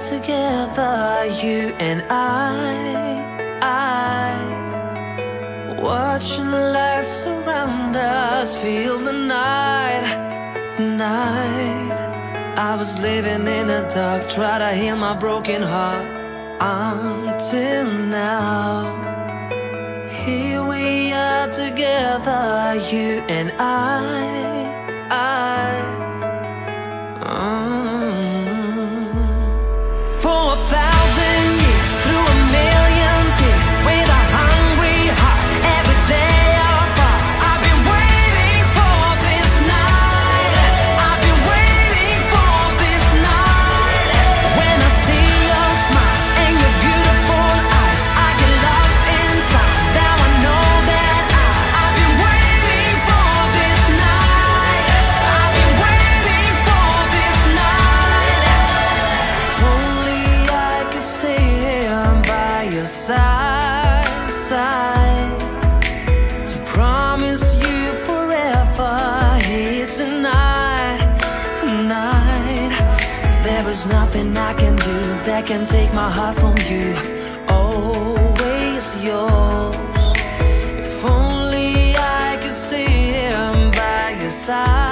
together, you and I, I Watching lights surround us, feel the night, night. I was living in the dark, try to heal my broken heart Until now. Here we are together, you and I side, To promise you forever. Here tonight, tonight There is nothing I can do that can take my heart from you. Always yours. If only I could stay here by your side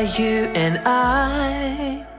you and I.